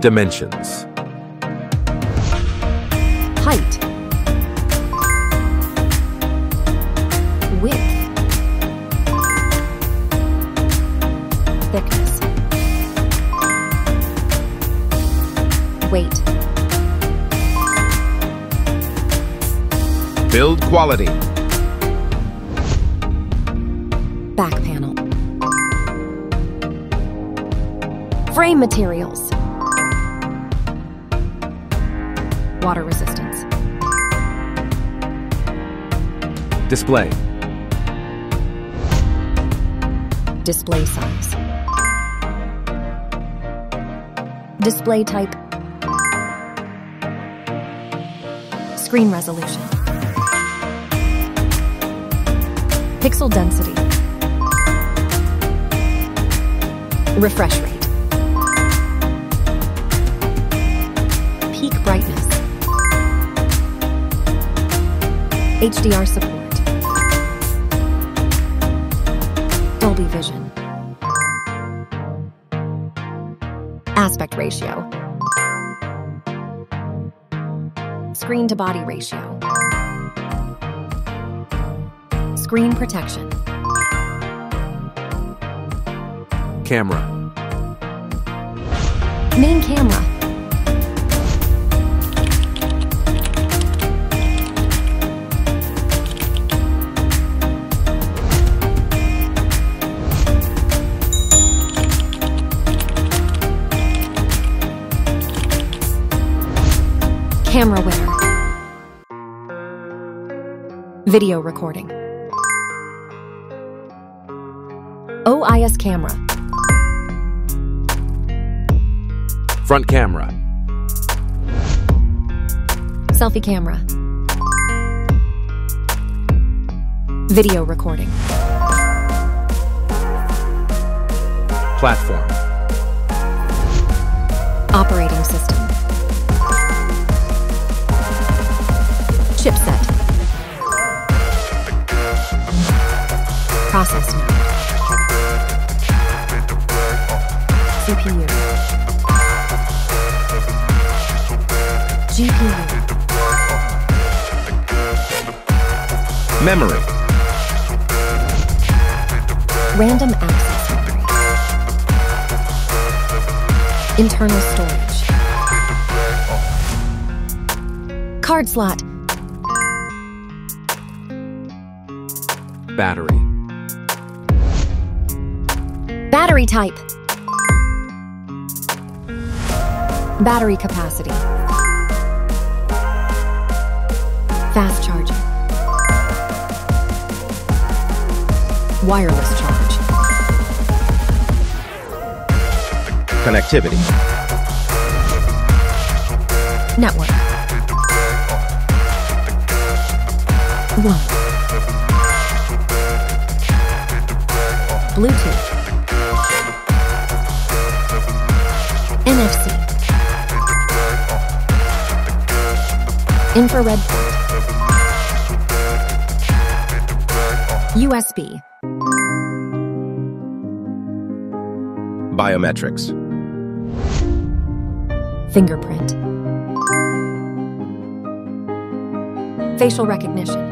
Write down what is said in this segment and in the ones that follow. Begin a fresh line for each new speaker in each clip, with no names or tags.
Dimensions.
height, width, thickness, weight,
Build quality.
back panel, frame materials, water resistance,
Display.
display size, display type, screen resolution, pixel density, refresh rate, peak brightness, HDR support, Dolby Vision. Aspect ratio. Screen to body ratio. Screen protection.
Camera.
Main camera. Camera winner. Video recording. OIS camera.
Front camera.
Selfie camera. Video recording.
Platform.
Operating system. Process node. CPU. GPU.
Memory.
Random access memory. Internal storage. Card slot.
Battery.
Battery type. Battery capacity. Fast charging. Wireless charge.
Connectivity.
Network. One. Bluetooth. NFC. Infrared port. USB.
Biometrics.
Fingerprint. Facial recognition.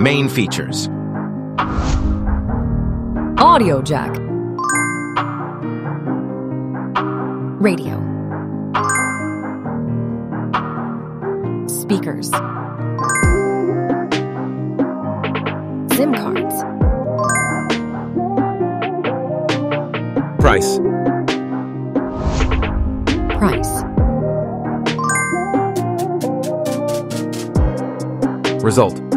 Main features.
Audio jack. Radio. Speakers. SIM cards.
Price.
Price.
Result.